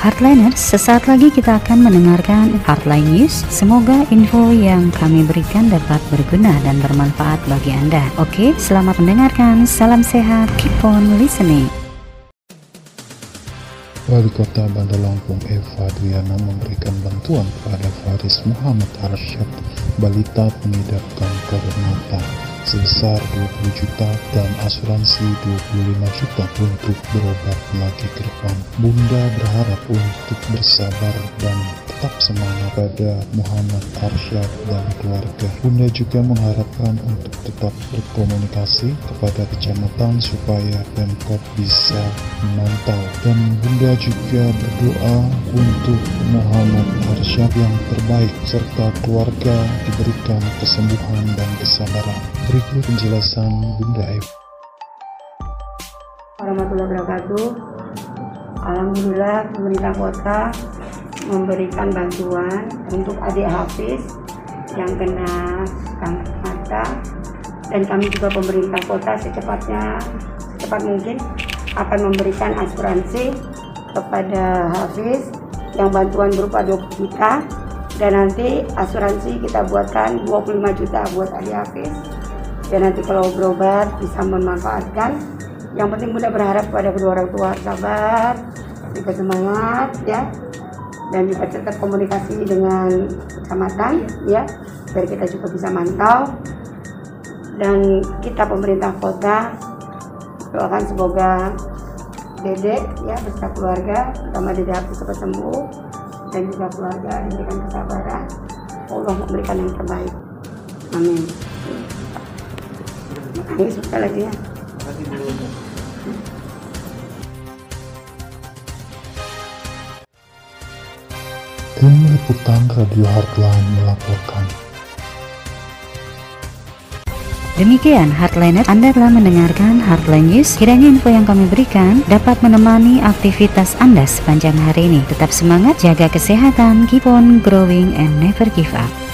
Heartliners, sesaat lagi kita akan mendengarkan Heartline News. Semoga info yang kami berikan dapat berguna dan bermanfaat bagi Anda. Oke, selamat mendengarkan. Salam sehat. Keep on listening. Wali Kota Bandar Lampung Eva Duyana memberikan bantuan kepada Faris Muhammad Arsyad, balita pengidap kanker mata sebesar 20 juta dan asuransi 25 juta untuk berobat lagi ke depan. Bunda berharap untuk bersabar dan tetap semangat pada Muhammad Arsyad dan keluarga. Bunda juga mengharapkan untuk tetap berkomunikasi kepada kecamatan supaya Pemkot bisa memantau dan Bunda juga berdoa untuk Muhammad Arsyad yang terbaik serta keluarga diberikan kesembuhan dan kesabaran. Berikut penjelasan Bunda Eva. warahmatullahi wabarakatuh. Alhamdulillah pemerintah kota memberikan bantuan untuk adik Hafiz yang kena kanker mata. Dan kami juga pemerintah kota secepatnya secepat mungkin akan memberikan asuransi kepada Hafiz yang bantuan berupa 20 juta dan nanti asuransi kita buatkan 25 juta buat adik Hafiz. Dan nanti kalau berobat bisa memanfaatkan. Yang penting Bunda berharap kepada kedua orang tua. Sabar juga semangat ya dan juga tetap komunikasi dengan kecamatan ya biar kita juga bisa mantau. Dan kita pemerintah kota doakan semoga dedek ya beserta keluarga terutama dedek Hafiz cepat sembuh dan juga keluarga diberikan kesabaran Allah memberikan yang terbaik. Amin. Nangis sekali lagi ya Tim Liputan Radio Heartline melaporkan. Demikian Heartliner, Anda telah mendengarkan Heartline News. Kiranya info yang kami berikan dapat menemani aktivitas Anda sepanjang hari ini. Tetap semangat, jaga kesehatan, keep on growing and never give up.